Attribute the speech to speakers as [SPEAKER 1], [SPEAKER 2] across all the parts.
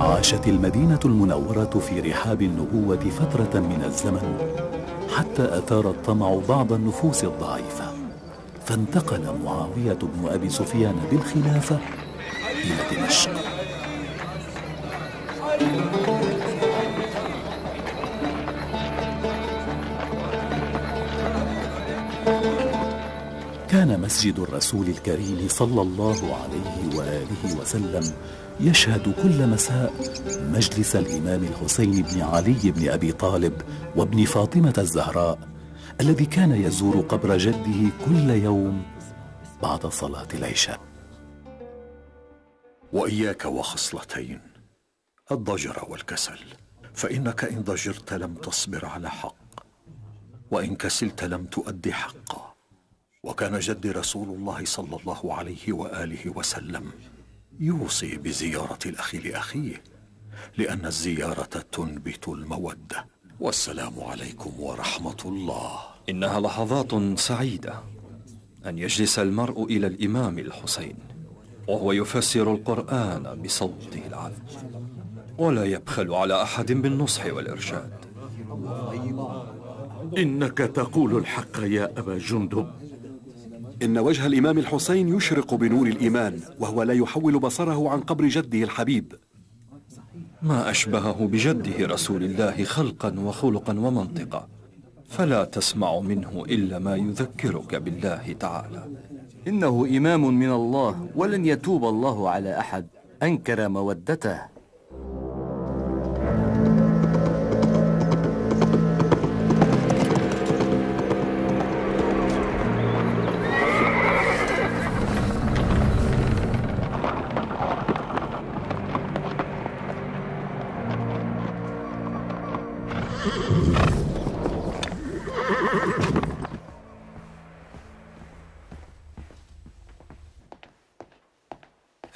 [SPEAKER 1] عاشت المدينة المنورة في رحاب النبوة فترة من الزمن حتى أثار الطمع بعض النفوس الضعيفة. فانتقل معاوية بن أبي سفيان بالخلافة إلى دمشق. كان مسجد الرسول الكريم صلى الله عليه وآله وسلم يشهد كل مساء مجلس الإمام الحسين بن علي بن أبي طالب وابن فاطمة الزهراء الذي كان يزور قبر جده كل يوم بعد صلاة العشاء.
[SPEAKER 2] وإياك وخصلتين الضجر والكسل فإنك إن ضجرت لم تصبر على حق وإن كسلت لم تؤد حقا. وكان جدي رسول الله صلى الله عليه وآله وسلم يوصي بزيارة الاخ لأخيه لأن الزيارة تنبت المودة. والسلام عليكم ورحمة الله.
[SPEAKER 3] إنها لحظات سعيدة أن يجلس المرء إلى الإمام الحسين وهو يفسر القرآن بصوته العذب ولا يبخل على أحد بالنصح والإرشاد.
[SPEAKER 4] إنك تقول الحق يا أبا جندب.
[SPEAKER 5] إن وجه الإمام الحسين يشرق بنور الإيمان وهو لا يحول بصره عن قبر جده الحبيب.
[SPEAKER 3] ما أشبهه بجده رسول الله خلقا وخلقا ومنطقا فلا تسمع منه إلا ما يذكرك بالله تعالى.
[SPEAKER 6] إنه إمام من الله ولن يتوب الله على أحد. أنكر مودته.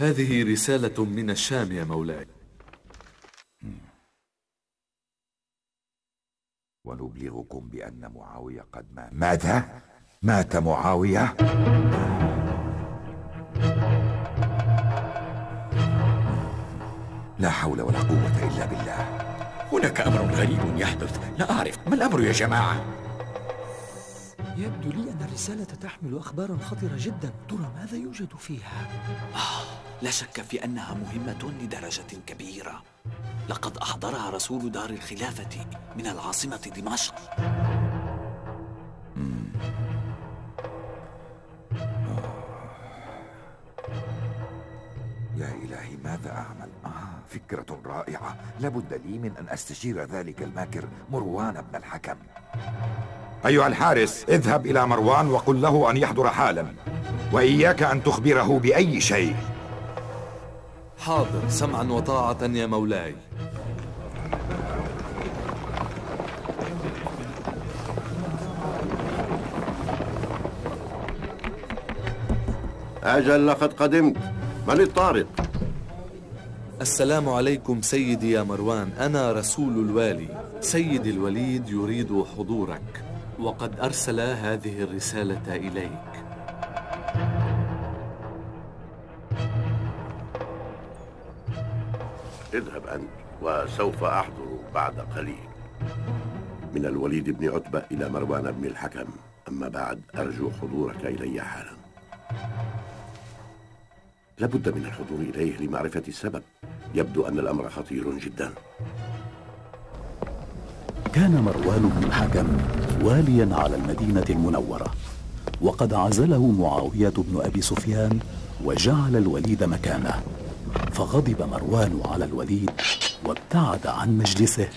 [SPEAKER 4] هذه رسالة من الشام يا مولاي.
[SPEAKER 7] ونبلغكم بأن معاوية قد مات. ماذا؟ مات معاوية؟ لا حول ولا قوة إلا بالله.
[SPEAKER 2] هناك أمر غريب يحدث. لا أعرف. ما الأمر يا جماعة؟
[SPEAKER 8] يبدو لي أن الرسالة تحمل أخبارا خطرة جدا. ترى ماذا يوجد فيها؟
[SPEAKER 9] آه. لا شك في أنها مهمة لدرجة كبيرة. لقد أحضرها رسول دار الخلافة من العاصمة دمشق.
[SPEAKER 7] يا إلهي ماذا أعمل؟ آه فكرة رائعة. لابد لي من أن أستشير ذلك الماكر مروان بن الحكم. أيها الحارس اذهب إلى مروان وقل له أن يحضر حالا وإياك أن تخبره بأي شيء.
[SPEAKER 4] حاضر سمعا وطاعة يا مولاي.
[SPEAKER 10] أجل لقد قدمت. من الطارق؟
[SPEAKER 4] السلام عليكم سيدي يا مروان. أنا رسول الوالي. سيد الوليد يريد حضورك. وقد أرسل هذه الرسالة إليك.
[SPEAKER 10] اذهب أنت وسوف أحضر بعد قليل. من الوليد بن عتبة إلى مروان بن الحكم. أما بعد أرجو حضورك إلي حالا. لابد من الحضور إليه لمعرفة السبب. يبدو أن الأمر خطير جدا.
[SPEAKER 1] كان مروان بن الحكم واليا على المدينة المنورة وقد عزله معاوية بن أبي سفيان وجعل الوليد مكانه. فغضب مروان على الوليد وابتعد عن مجلسه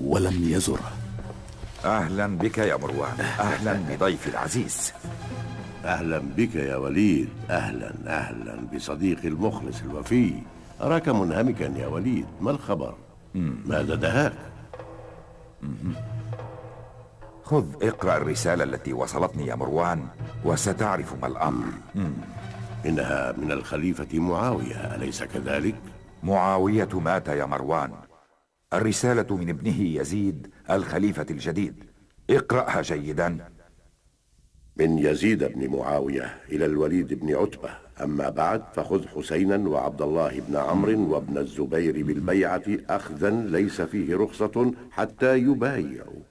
[SPEAKER 1] ولم يزره.
[SPEAKER 7] أهلا بك يا مروان أهلا بضيفي العزيز.
[SPEAKER 10] أهلا بك يا وليد أهلا أهلا بصديقي المخلص الوفي. أراك منهمكا يا وليد ما الخبر؟ ماذا دهاك؟
[SPEAKER 7] خذ اقرأ الرسالة التي وصلتني يا مروان وستعرف ما الأمر.
[SPEAKER 10] إنها من الخليفة معاوية أليس كذلك؟
[SPEAKER 7] معاوية مات يا مروان. الرسالة من ابنه يزيد الخليفة الجديد. اقرأها جيدا.
[SPEAKER 10] من يزيد بن معاوية إلى الوليد بن عتبة. أما بعد فخذ حسينا وعبد الله بن عمرو وابن الزبير بالبيعة أخذا ليس فيه رخصة حتى يبايعوا.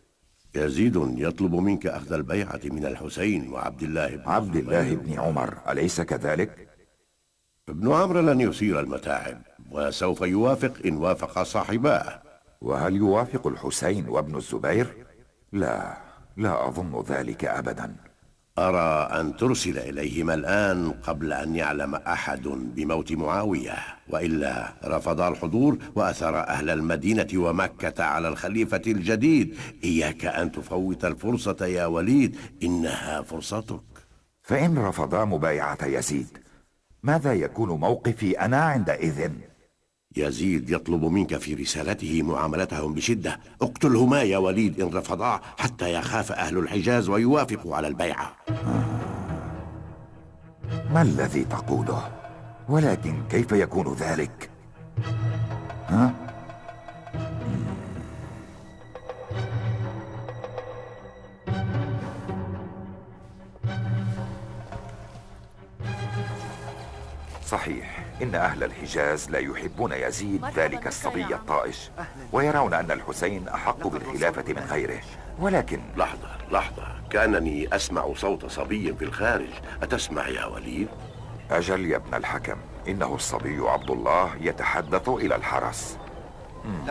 [SPEAKER 10] يزيد يطلب منك أخذ البيعة من الحسين وعبد الله بن
[SPEAKER 7] عبد الله بن عمر أليس كذلك؟
[SPEAKER 10] ابن عمرو لن يثير المتاعب وسوف يوافق إن وافق صاحباه
[SPEAKER 7] وهل يوافق الحسين وابن الزبير؟ لا لا أظن ذلك أبدا
[SPEAKER 10] أرى أن ترسل إليهما الآن قبل أن يعلم أحد بموت معاوية وإلا رفض الحضور وأثر أهل المدينة ومكة على الخليفة الجديد إياك أن تفوت الفرصة يا وليد إنها فرصتك
[SPEAKER 7] فإن رفضا مبايعة يزيد ماذا يكون موقفي أنا عندئذ؟
[SPEAKER 10] يزيد يطلب منك في رسالته معاملتهم بشدة اقتلهما يا وليد إن رفضا حتى يخاف أهل الحجاز ويوافقوا على البيعة
[SPEAKER 7] ما الذي تقوله؟ ولكن كيف يكون ذلك؟ ها؟ صحيح إن أهل الحجاز لا يحبون يزيد ذلك الصبي الطائش ويرون أن الحسين أحق بالخلافة من غيره. ولكن
[SPEAKER 10] لحظة لحظة. كأنني أسمع صوت صبي في الخارج. أتسمع يا وليد؟
[SPEAKER 7] أجل يا ابن الحكم إنه الصبي عبد الله يتحدث إلى الحرس.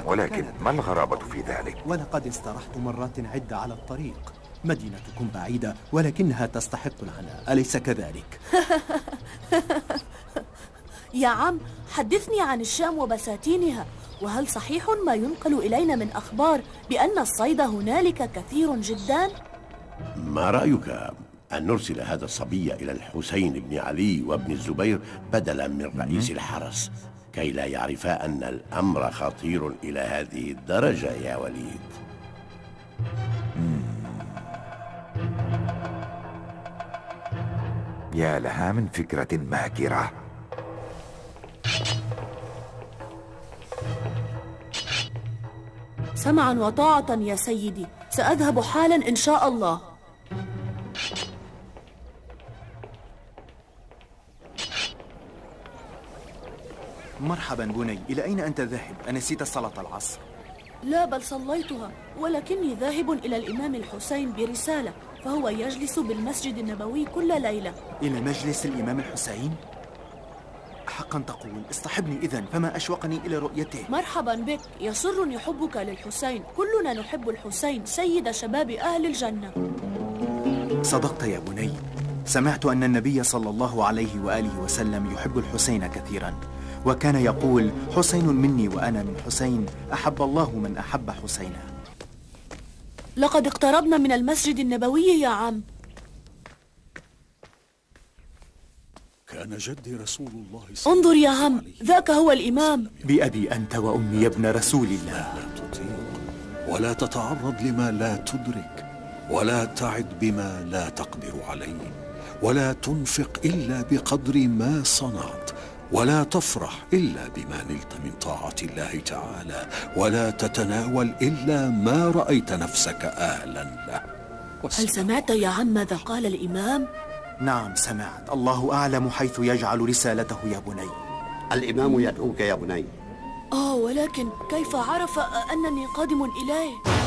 [SPEAKER 7] ولكن ما الغرابة في ذلك؟
[SPEAKER 11] ولقد استرحت مرات عدة على الطريق. مدينتكم بعيدة ولكنها تستحق العناء أليس كذلك؟
[SPEAKER 12] يا عم حدثني عن الشام وبساتينها. وهل صحيح ما ينقل إلينا من أخبار بأن الصيد هنالك كثير جدا؟
[SPEAKER 10] ما رأيك أن نرسل هذا الصبي إلى الحسين بن علي وابن الزبير بدلا من رئيس الحرس؟ كي لا يعرفا أن الأمر خطير إلى هذه الدرجة يا وليد.
[SPEAKER 7] يا لها من فكرة ماكرة.
[SPEAKER 12] سمعا وطاعة يا سيدي. سأذهب حالا إن شاء الله.
[SPEAKER 11] مرحبا بني. إلى أين أنت ذاهب؟ أنسيت صلاة العصر.
[SPEAKER 12] لا بل صليتها. ولكني ذاهب إلى الإمام الحسين برسالة فهو يجلس بالمسجد النبوي كل ليلة.
[SPEAKER 11] إلى مجلس الإمام الحسين؟ حقا تقول. اصطحبني إذا فما أشوقني إلى رؤيته.
[SPEAKER 12] مرحبا بك. يسرني حبك للحسين. كلنا نحب الحسين سيد شباب أهل الجنة.
[SPEAKER 11] صدقت يا بني. سمعت أن النبي صلى الله عليه وآله وسلم يحب الحسين كثيرا. وكان يقول حسين مني وأنا من حسين أحب الله من أحب حسينا.
[SPEAKER 12] لقد اقتربنا من المسجد النبوي يا عم.
[SPEAKER 2] كان جدي رسول الله
[SPEAKER 12] صلى انظر يا عم ذاك هو الإمام.
[SPEAKER 11] بأبي أنت وأمي يا ابن رسول الله.
[SPEAKER 2] لا تطيق ولا تتعرض لما لا تدرك ولا تعد بما لا تقدر عليه ولا تنفق إلا بقدر ما صنعت ولا تفرح إلا بما نلت من طاعة الله تعالى ولا تتناول إلا ما رأيت نفسك أهلا له.
[SPEAKER 12] هل سمعت يا عم ماذا قال الإمام؟
[SPEAKER 11] نعم سمعت. الله أعلم حيث يجعل رسالته يا بني.
[SPEAKER 13] الإمام يدعوك يا بني.
[SPEAKER 12] آه ولكن كيف عرف أنني قادم إليه؟